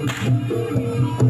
Música